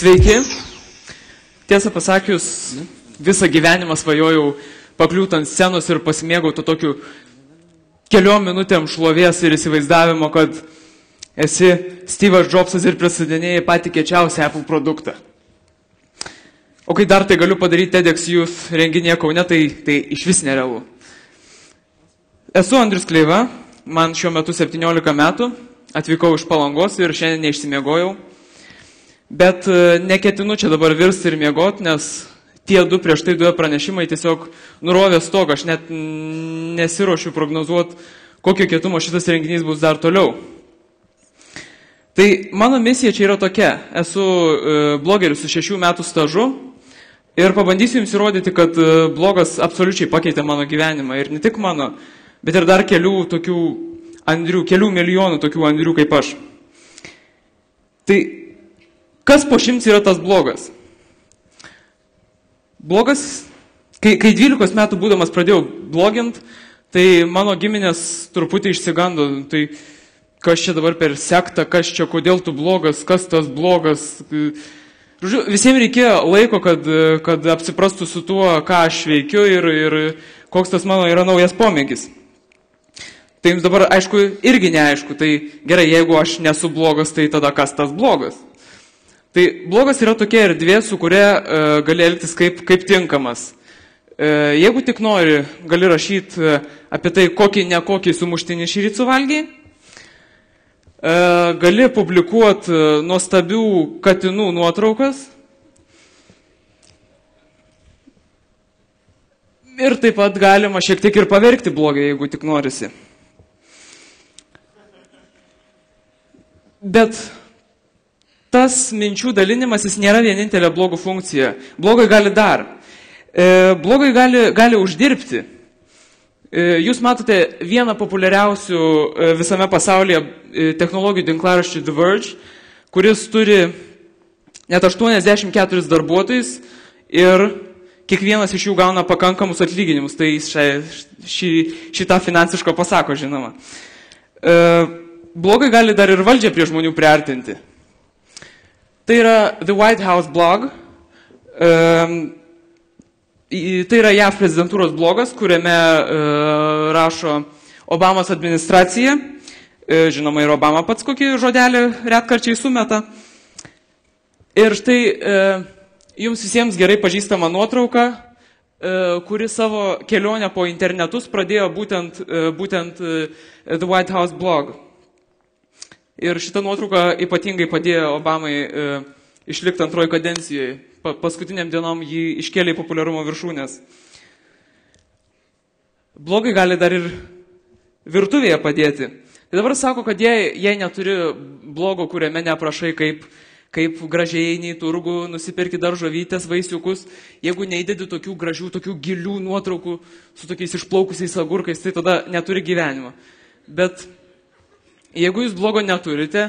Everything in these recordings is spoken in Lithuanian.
Sveiki. Tiesą pasakius, visą gyvenimą svajojau pakliūti ant scenos ir pasimėgauti tokiu keliom minutėm šlovės ir įsivaizdavimo, kad esi Steve'as Jobsas ir prisidinėjai patį kečiausią Apple produktą. O kai dar tai galiu padaryti TEDx Youth renginėje Kaune, tai, tai iš vis nerealu. Esu Andrius Kleiva, man šiuo metu 17 metų, atvykau iš palangos ir šiandien neišsimiegojau. Bet e, neketinu čia dabar virsti ir miegoti, nes tie du prieš tai du pranešimai tiesiog nurovė stogą. Aš net nesiuošiu prognozuoti, kokio kietumo šitas renginys bus dar toliau. Tai mano misija čia yra tokia. Esu e, blogeris su šešių metų stažu ir pabandysiu jums įrodyti, kad e, blogas absoliučiai pakeitė mano gyvenimą. Ir ne tik mano, bet ir dar kelių tokių andrių, kelių milijonų tokių andrių kaip aš. Tai Kas po šimts yra tas blogas? Blogas, kai, kai 12 metų būdamas pradėjau blogint, tai mano giminės truputį išsigando. Tai kas čia dabar per sektą, kas čia, kodėl tu blogas, kas tas blogas. Žodžiu, visiems reikėjo laiko, kad, kad apsiprastų su tuo, ką aš veikiu ir, ir koks tas mano yra naujas pomėgis. Tai jums dabar, aišku, irgi neaišku. Tai gerai, jeigu aš nesu blogas, tai tada kas tas blogas? Tai blogas yra tokia erdvė, su kuria e, gali elgtis kaip, kaip tinkamas. E, jeigu tik nori, gali rašyti e, apie tai, kokį nekokį sumuštinį šį rytą suvalgiai. E, gali publikuoti e, nuostabių katinų nuotraukas. Ir taip pat galima šiek tiek ir paverkti blogį, jeigu tik norisi. Bet tas minčių dalinimas jis nėra vienintelė blogų funkcija. Blogai gali dar. E, blogai gali, gali uždirbti. E, jūs matote vieną populiariausių e, visame pasaulyje e, technologijų tinklaraščių The Verge, kuris turi net 84 darbuotojus ir kiekvienas iš jų gauna pakankamus atlyginimus. Tai šia, šį, šitą finansišką pasako, žinoma. E, blogai gali dar ir valdžią prie žmonių priartinti. Tai yra The White House blog. Um, tai yra JAV prezidentūros blogas, kuriame uh, rašo Obamos administracija. Uh, žinoma, ir Obama pats kokį žodelį retkarčiai sumeta. Ir štai uh, jums visiems gerai pažįstama nuotrauka, kuri savo kelionę po internetus pradėjo būtent, būtent The White House blog. Ir šita nuotrauka ypatingai padėjo Obamai e, išlikti antroji kadencijoje. Pa, paskutiniam dienom jį iškėlė į populiarumo viršūnės. Blogai gali dar ir virtuvėje padėti. Tai dabar sako, kad jei, jei neturi blogo, kuriame neprašai, kaip, kaip gražiai eini į turgų, nusipirki daržovytės, vaisiukus, jeigu neįdedi tokių gražių, tokių gilių nuotraukų su tokiais išplaukusiais agurkais, tai tada neturi gyvenimo. Bet Jeigu jūs blogo neturite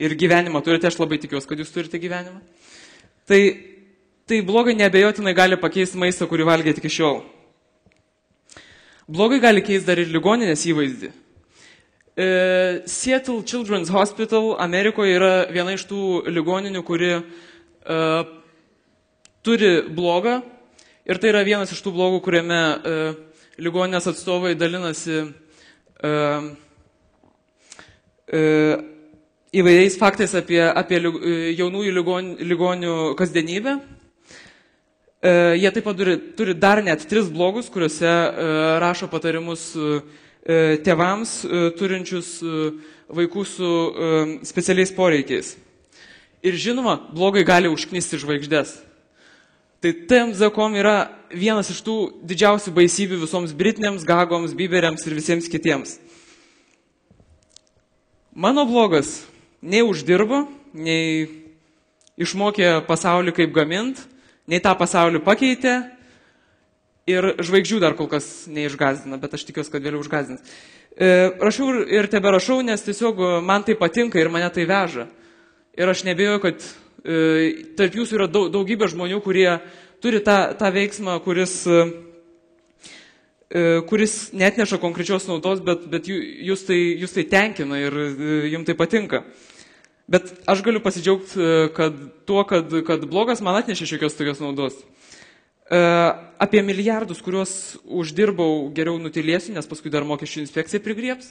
ir gyvenimą turite, aš labai tikiuosi, kad jūs turite gyvenimą, tai, tai blogai nebejotinai gali pakeisti maistą, kurį valgėte iki šiol. Blogai gali keisti dar ir ligoninės įvaizdį. E, Seattle Children's Hospital Amerikoje yra viena iš tų ligoninių, kuri e, turi blogą ir tai yra vienas iš tų blogų, kuriame e, ligoninės atstovai dalinasi e, įvairiais faktais apie, apie e, jaunųjų ligonių, ligonių kasdienybę. E, jie taip pat turi, turi dar net tris blogus, kuriuose rašo patarimus tėvams turinčius vaikų su specialiais poreikiais. Ir žinoma, blogai gali užknisti žvaigždės. Tai TMZ.com yra vienas iš tų didžiausių baisybių visoms Britnėms, Gagoms, Biberiams ir visiems kitiems. Mano blogas nei uždirbo, nei išmokė pasaulį kaip gamint, nei tą pasaulį pakeitė ir žvaigždžių dar kol kas neišgazdina, bet aš tikiuosi, kad vėliau užgazdins. E, rašau ir tebe rašau, nes tiesiog man tai patinka ir mane tai veža. Ir aš nebejoju, kad e, tarp jūsų yra daug, daugybė žmonių, kurie turi tą, tą veiksmą, kuris E, kuris net neša konkrečios naudos, bet, bet jūs, tai, jūs tai tenkina ir e, jums tai patinka. Bet aš galiu pasidžiaugti e, kad tuo, kad, kad blogas man atnešė šiokios tokios naudos. E, apie milijardus, kuriuos uždirbau, geriau nutilėsiu, nes paskui dar mokesčių inspekcija prigrieps.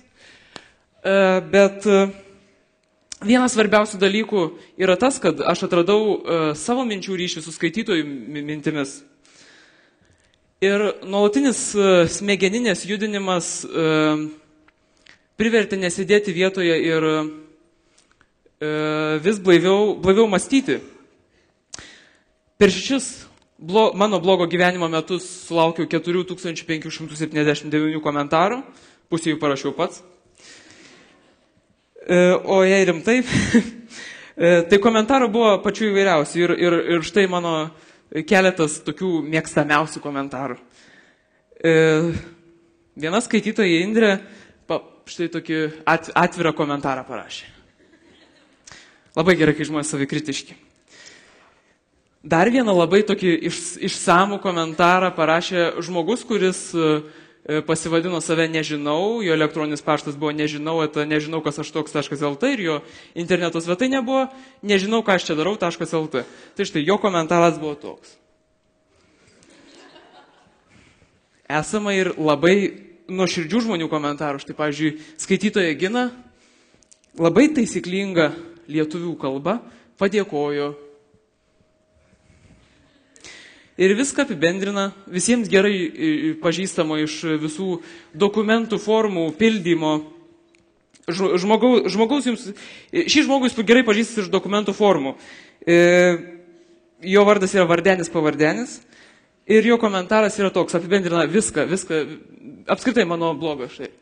E, bet vienas svarbiausių dalykų yra tas, kad aš atradau savo minčių ryšį su skaitytojų mintimis. Ir nuolatinis smegeninės judinimas privertė nesidėti vietoje ir E, vis blaiviau, blaiviau mąstyti. Per šešis blo, mano blogo gyvenimo metus sulaukiau 4579 komentarų, pusė jų parašiau pats. E, o jei rimtai, e, tai komentarų buvo pačių įvairiausių ir, ir, ir štai mano keletas tokių mėgstamiausių komentarų. Viena skaitytoja Indrė štai tokį atvirą komentarą parašė. Labai gerai, kai žmonės savikritiški. Dar vieną labai tokį iš, išsamų komentarą parašė žmogus, kuris e, pasivadino save nežinau, jo elektroninis paštas buvo nežinau, eta nežinau, kas aš toks.lt ir jo interneto svetainė buvo nežinau, ką aš čia darau.lt. Tai štai jo komentaras buvo toks. Esama ir labai nuoširdžių žmonių komentarų. Štai, pavyzdžiui, skaitytoja Gina labai taisyklinga lietuvių kalba, padėkojo. Ir viską apibendrina visiems gerai pažįstamo iš visų dokumentų formų pildymo. Žmogaus, žmogaus jums, šį žmogus gerai pažįstas iš dokumentų formų. E, jo vardas yra vardenis pavardenis. Ir jo komentaras yra toks, apibendrina viską, viską, apskritai mano blogą štai.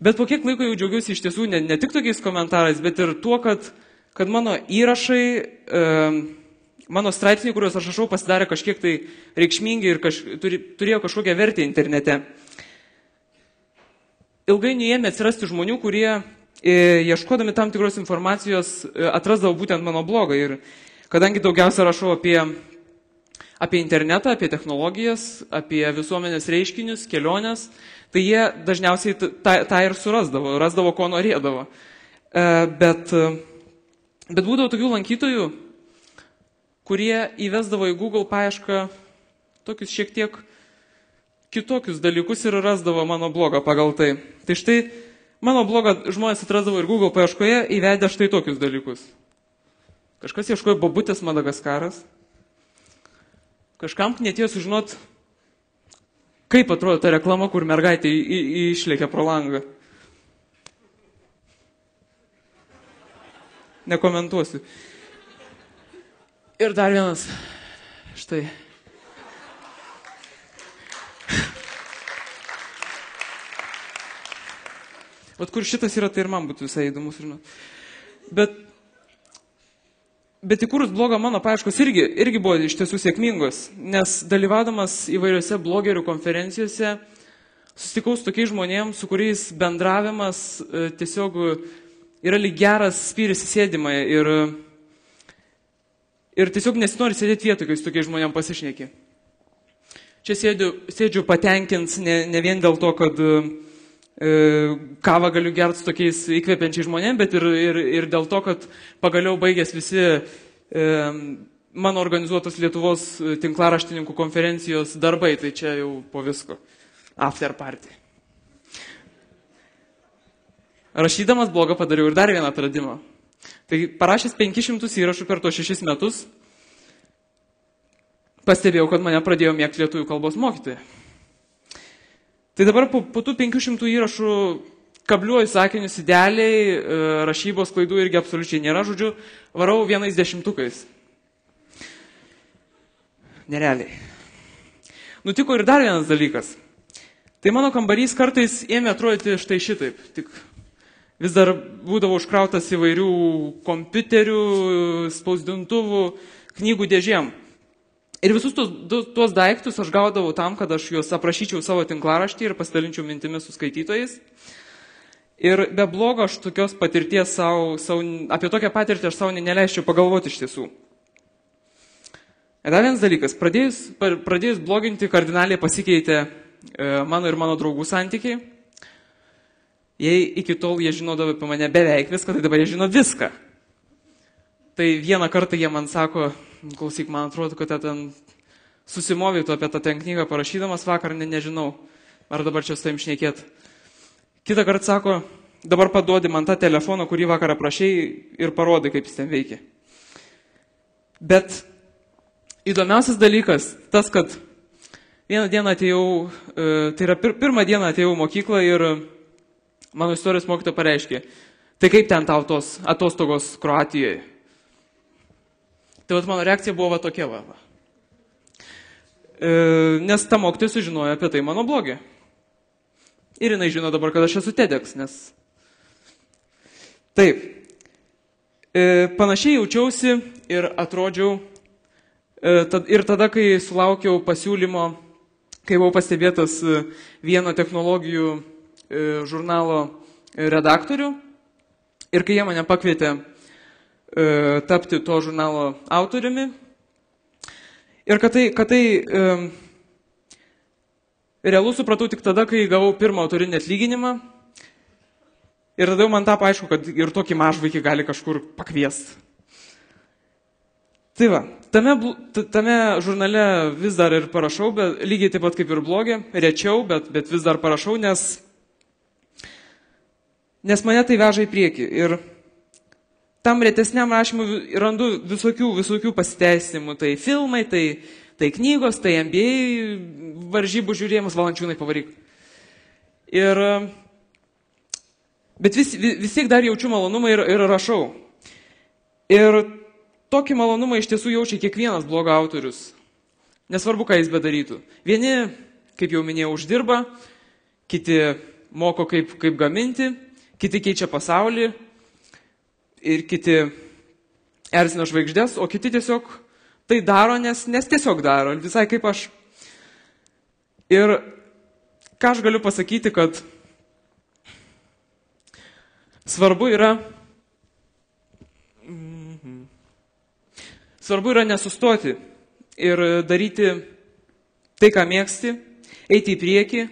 Bet po kiek laiko jau džiaugiuosi iš tiesų ne, ne tik tokiais komentarais, bet ir tuo, kad, kad mano įrašai, e, mano straipsniai, kuriuos aš rašau, pasidarė kažkiek tai reikšmingi ir kaž, turi, turėjo kažkokią vertę internete. Ilgainiui ėmė atsirasti žmonių, kurie e, ieškodami tam tikros informacijos e, atrasdavo būtent mano blogą. Ir kadangi daugiausia rašau apie, apie internetą, apie technologijas, apie visuomenės reiškinius, keliones, tai jie dažniausiai tą, ir surasdavo, rasdavo, ko norėdavo. E, bet, bet būdavo tokių lankytojų, kurie įvesdavo į Google paiešką tokius šiek tiek kitokius dalykus ir rasdavo mano blogą pagal tai. Tai štai mano blogą žmonės atrasdavo ir Google paieškoje įvedę štai tokius dalykus. Kažkas ieškojo babutės Madagaskaras. Kažkam netėjo sužinot, Kaip atrodo ta reklama, kur mergaitė išlėkia pro langą? Nekomentuosiu. Ir dar vienas. Štai. Vat kur šitas yra, tai ir man būtų visai įdomus, žinot. Bet Bet įkūrus blogą mano paieškos irgi, irgi buvo iš tiesų sėkmingos, nes dalyvaudamas įvairiose blogerių konferencijose susitikau su tokiais žmonėms, su kuriais bendravimas e, tiesiog yra lyg geras spyris įsėdimai ir, ir tiesiog nesinori sėdėti vietoje, kai su tokiais žmonėms pasišneki. Čia sėdžiu, sėdžiu patenkins ne, ne vien dėl to, kad E, kavą galiu gerti su tokiais įkvepiančiais žmonėmis, bet ir, ir, ir dėl to, kad pagaliau baigės visi e, mano organizuotos Lietuvos tinklaraštininkų konferencijos darbai, tai čia jau po visko. After party. Rašydamas blogą padariau ir dar vieną atradimą. Tai parašęs 500 įrašų per to 6 metus, pastebėjau, kad mane pradėjo mėgti lietuvių kalbos mokytojai. Tai dabar po, po tų 500 įrašų kabliuoju sakinius idealiai, e, rašybos klaidų irgi absoliučiai nėra, žodžiu, varau vienais dešimtukais. Nerealiai. Nutiko ir dar vienas dalykas. Tai mano kambarys kartais ėmė atrodyti štai šitaip. Tik vis dar būdavo užkrautas įvairių kompiuterių, spausdintuvų, knygų dėžėm. Ir visus tuos, tuos daiktus aš gaudavau tam, kad aš juos aprašyčiau savo tinklaraštį ir pasidalinčiau mintimis su skaitytojais. Ir be blogo aš tokios patirties savo, savo apie tokią patirtį aš savo neleisčiau pagalvoti iš tiesų. Ir dar vienas dalykas, pradėjus, pradėjus bloginti, kardinaliai pasikeitė e, mano ir mano draugų santykiai. Jei iki tol jie žinodavo apie mane beveik viską, tai dabar jie žino viską. Tai vieną kartą jie man sako, klausyk, man atrodo, kad ten susimovai tu apie tą ten knygą parašydamas vakar, ne, nežinau, ar dabar čia su taim šnekėt. Kitą kartą sako, dabar paduodi man tą telefoną, kurį vakar aprašiai ir parodai, kaip jis ten veikia. Bet įdomiausias dalykas tas, kad vieną dieną atėjau, e, tai yra pir, pirmą dieną atėjau į mokyklą ir mano istorijos mokytoja pareiškė, tai kaip ten tau tos atostogos Kroatijoje? Tai vat mano reakcija buvo va tokia va. va. E, nes ta mokytoja sužinojo apie tai mano blogį. Ir jinai žino dabar, kad aš esu TEDx, nes... Taip. E, panašiai jaučiausi ir atrodžiau. E, tad, ir tada, kai sulaukiau pasiūlymo, kai buvau pastebėtas e, vieno technologijų žurnalo redaktorių. Ir kai jie mane pakvietė e, tapti to žurnalo autoriumi. Ir kad tai, kad tai e, realu supratau tik tada, kai gavau pirmą autorinį atlyginimą. Ir tada man tapo aišku, kad ir tokį mažvaikį gali kažkur pakviesti. Tai va, tame, tame žurnale vis dar ir parašau, bet lygiai taip pat kaip ir blogė, rečiau, bet, bet vis dar parašau, nes nes mane tai veža į priekį. Ir tam retesniam rašymui randu visokių, visokių pasiteisinimų. Tai filmai, tai, tai knygos, tai MBA varžybų žiūrėjimas, valančiūnai pavaryk. Ir, bet vis, vis tiek dar jaučiu malonumą ir, ir rašau. Ir tokį malonumą iš tiesų jaučia kiekvienas blogo autorius. Nesvarbu, ką jis bedarytų. Vieni, kaip jau minėjau, uždirba, kiti moko, kaip, kaip gaminti, kiti keičia pasaulį ir kiti erzina žvaigždės, o kiti tiesiog tai daro, nes, nes tiesiog daro, visai kaip aš. Ir ką aš galiu pasakyti, kad svarbu yra, mhm, svarbu yra nesustoti ir daryti tai, ką mėgsti, eiti į priekį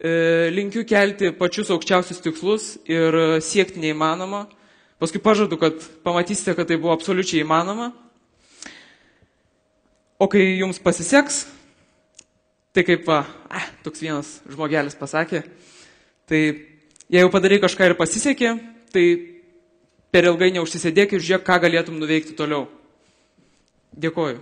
linkiu kelti pačius aukščiausius tikslus ir siekti neįmanoma. Paskui pažadu, kad pamatysite, kad tai buvo absoliučiai įmanoma. O kai jums pasiseks, tai kaip, va, ah, toks vienas žmogelis pasakė, tai jei jau padarai kažką ir pasisekė, tai per ilgai neužsisėdėk ir žiūrėk, ką galėtum nuveikti toliau. Dėkoju.